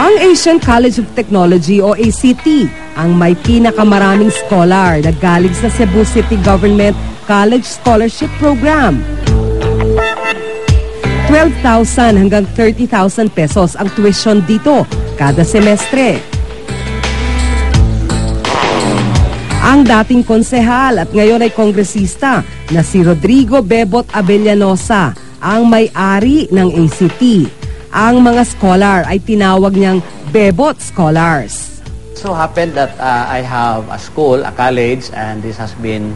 Ang Asian College of Technology o ACT ang may pinakamaraming scholar na galing sa Cebu City Government College Scholarship Program. 12,000 hanggang 30,000 pesos ang tuition dito kada semestre. Ang dating konsehal at ngayon ay kongresista na si Rodrigo Bebot Abellanosa ang may-ari ng ACT. Ang mga scholar ay tinawag niyang Bebot Scholars. so happened that uh, I have a school, a college, and this has been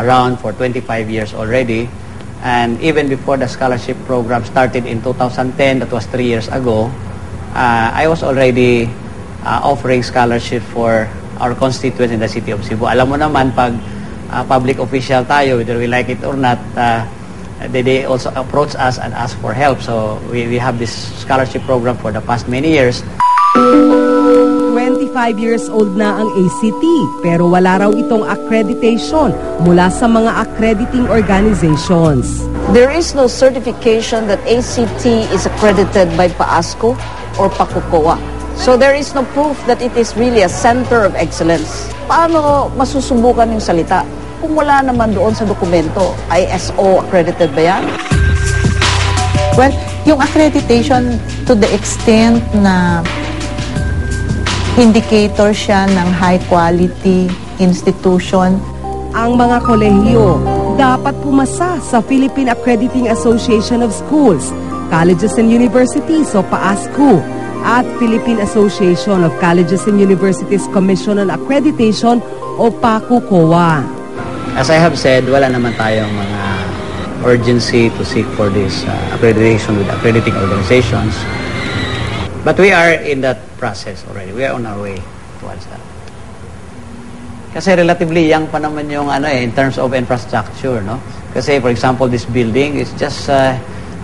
around for 25 years already. And even before the scholarship program started in 2010, that was three years ago, uh, I was already uh, offering scholarship for our constituents in the city of Cebu. Alam mo naman, pag uh, public official tayo, whether we like it or not, uh, they, they also approach us and ask for help. So we, we have this scholarship program for the past many years. 25 years old na ang ACT pero wala raw itong accreditation mula sa mga accrediting organizations. There is no certification that ACT is accredited by PAASCO or PACUCOA. So there is no proof that it is really a center of excellence. Paano masusubukan yung salita kung wala naman doon sa dokumento? ISO accredited ba yan? Well, yung accreditation to the extent na indicator siya ng high quality institution. Ang mga kolehiyo dapat pumasa sa Philippine Accrediting Association of Schools, Colleges and Universities o PAASCO at Philippine Association of Colleges and Universities Commission on Accreditation o PACUCOA. As I have said, wala naman tayong mga urgency to seek for this uh, accreditation with accrediting organizations. But we are in that process already. We are on our way towards that. Kasi relatively young pa naman yung ano eh, in terms of infrastructure, no? Kasi for example, this building is just uh,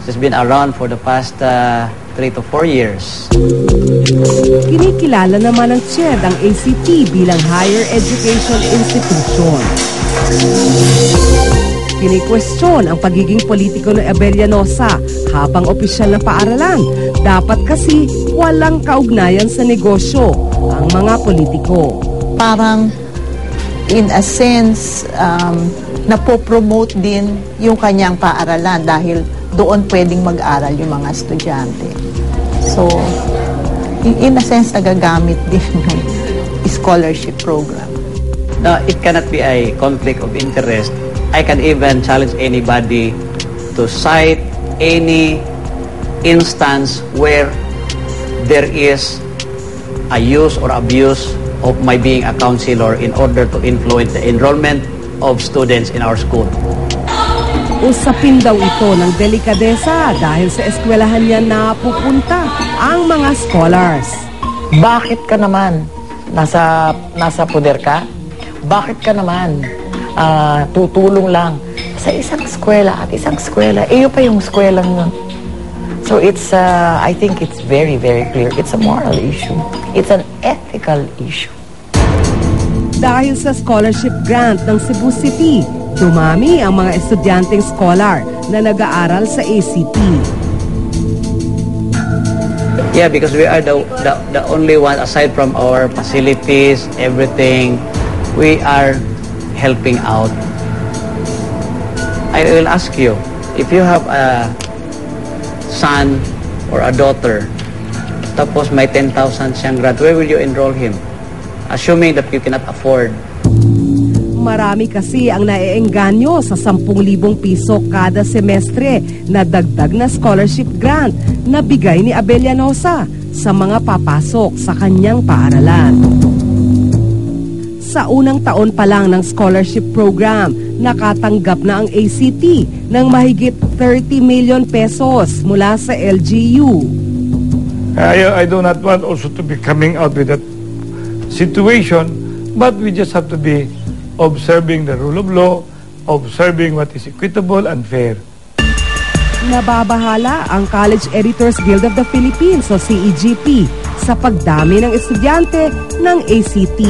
just been around for the past uh, three to four years. Kinikilala naman ng CHED ang ACT bilang higher education institution. Kini-question ang pagiging politiko ng Abellanosa habang opisyal ng paaralan. Dapat kasi walang kaugnayan sa negosyo ang mga politiko. Parang in a sense, um, napopromote din yung kanyang paaralan dahil doon pwedeng mag-aral yung mga estudyante. So, in, in a sense, nagagamit din yung scholarship program. Now, it cannot be a conflict of interest. I can even challenge anybody to cite any instance where there is a use or abuse of my being a counselor in order to influence the enrollment of students in our school. Usapin daw ito ng delikadesa dahil sa eskwelahan niya napupunta ang mga scholars. Bakit ka naman nasa nasa puder ka? Bakit ka naman ah, tutulong lang sa isang eskwela at isang eskwela? Yun pa yung eskwela yun. So it's, uh, I think it's very, very clear. It's a moral issue. It's an ethical issue. Dahil sa scholarship grant ng Cebu City, dumami ang mga estudyanteng scholar na nag-aaral sa ACT. Yeah, because we are the, the, the only one, aside from our facilities, everything, we are helping out. I will ask you, if you have a son or a daughter, tapos may 10,000 siyang grant, where will you enroll him? Assuming that you cannot afford. Marami kasi ang naiengganyo sa 10,000 piso kada semestre na dagdag na scholarship grant na bigay ni Abellanosa sa mga papasok sa kanyang paaralan. Sa unang taon pa lang ng scholarship program, nakatanggap na ang ACT ng mahigit 30 million pesos mula sa LGU. I, I do not want also to be coming out with that situation, but we just have to be observing the rule of law, observing what is equitable and fair. Nababahala ang College Editors Guild of the Philippines o CEGP sa pagdami ng estudyante ng ACT.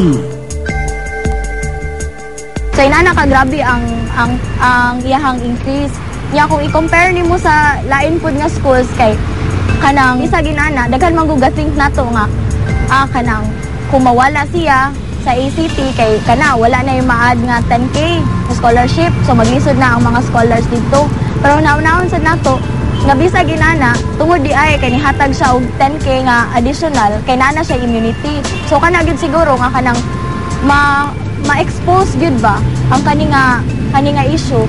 Sa inana ka grabe ang ang ang iyahang increase. Nya kung i-compare nimo sa lain pud nga schools kay kanang isa ginana daghan man gud think nato nga ah kanang kung mawala siya sa ACT kay kana wala na yung maad nga 10k sa scholarship so maglisod na ang mga scholars dito pero naunahon sa nato nga bisa ginana tungod di ay kay nihatag siya og 10k nga additional kay nana siya immunity so kana gid siguro nga kanang ma ma-expose gid ba ang kani nga kani nga issue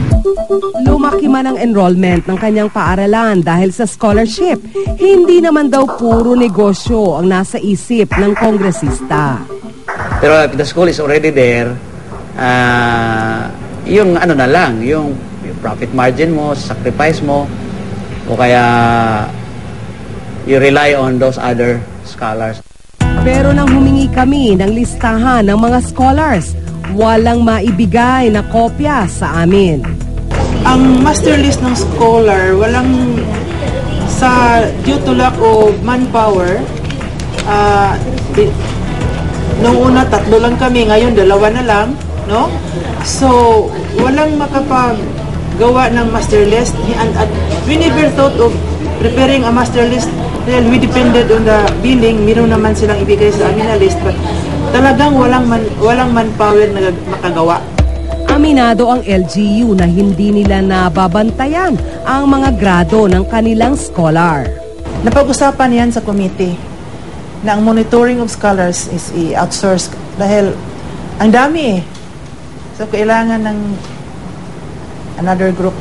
Lumaki man ang enrollment ng kanyang paaralan dahil sa scholarship. Hindi naman daw puro negosyo ang nasa isip ng kongresista. Pero if the school is already there, ah, yung ano na lang, yung, yung profit margin mo, sacrifice mo, o kaya you rely on those other scholars. Pero nang humingi kami ng listahan ng mga scholars, walang maibigay na kopya sa amin. ang master list ng scholar, walang sa due to lack of manpower, ah, nung una tatlo lang kami, ngayon dalawa na lang, no? So, walang makapagawa ng master list. And, at we never thought of preparing a master list dahil we depended on the billing. Meron naman silang ibigay sa amin na list, but talagang walang man, walang manpower na makagawa. Aminado ang LGU na hindi nila nababantayan ang mga grado ng kanilang scholar. Napag-usapan yan sa committee na ang monitoring of scholars is i-outsource dahil ang dami eh. So, kailangan ng another group